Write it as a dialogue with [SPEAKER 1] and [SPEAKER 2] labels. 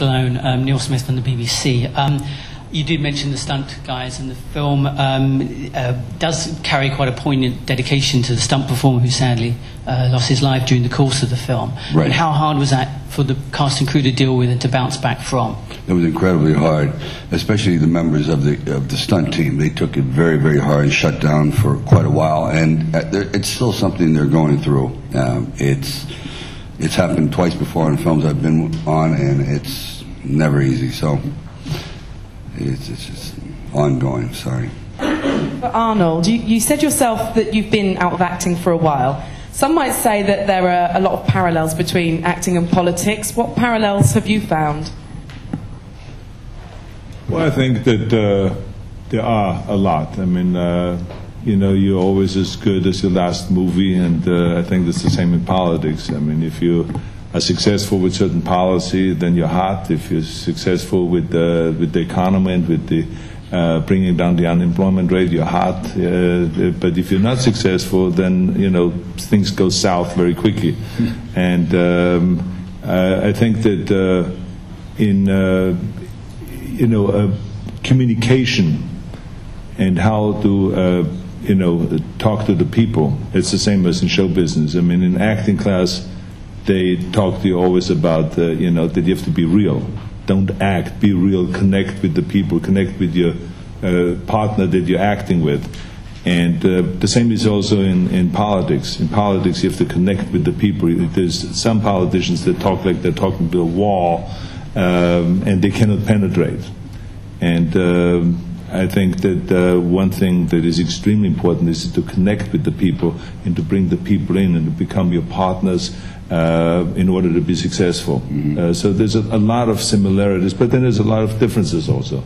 [SPEAKER 1] Stallone, um, Neil Smith from the BBC. Um, you did mention the stunt guys, and the film um, uh, does carry quite a poignant dedication to the stunt performer who sadly uh, lost his life during the course of the film.
[SPEAKER 2] Right.
[SPEAKER 1] And how hard was that for the cast and crew to deal with and to bounce back from?
[SPEAKER 2] It was incredibly hard, especially the members of the of the stunt team. They took it very, very hard and shut down for quite a while, and uh, it's still something they're going through. Um, it's it's happened twice before in films I've been on, and it's never easy. So it's it's just ongoing. Sorry.
[SPEAKER 3] But Arnold, you, you said yourself that you've been out of acting for a while. Some might say that there are a lot of parallels between acting and politics. What parallels have you found?
[SPEAKER 4] Well, I think that uh, there are a lot. I mean, uh, you know, you're always as good as your last movie, and uh, I think that's the same in politics. I mean, if you are successful with certain policy, then you're hot. If you're successful with the with the economy and with the uh, bringing down the unemployment rate, you're hot. Uh, but if you're not successful, then you know things go south very quickly. And um, uh, I think that uh, in uh, you know, uh, communication and how to, uh, you know, talk to the people. It's the same as in show business. I mean, in acting class, they talk to you always about, uh, you know, that you have to be real. Don't act, be real, connect with the people, connect with your uh, partner that you're acting with. And uh, the same is also in, in politics. In politics, you have to connect with the people. There's some politicians that talk like they're talking to a wall, um, and they cannot penetrate. And um I think that uh, one thing that is extremely important is to connect with the people and to bring the people in and to become your partners uh, in order to be successful. Uh, so there's a, a lot of similarities, but then there's a lot of differences also.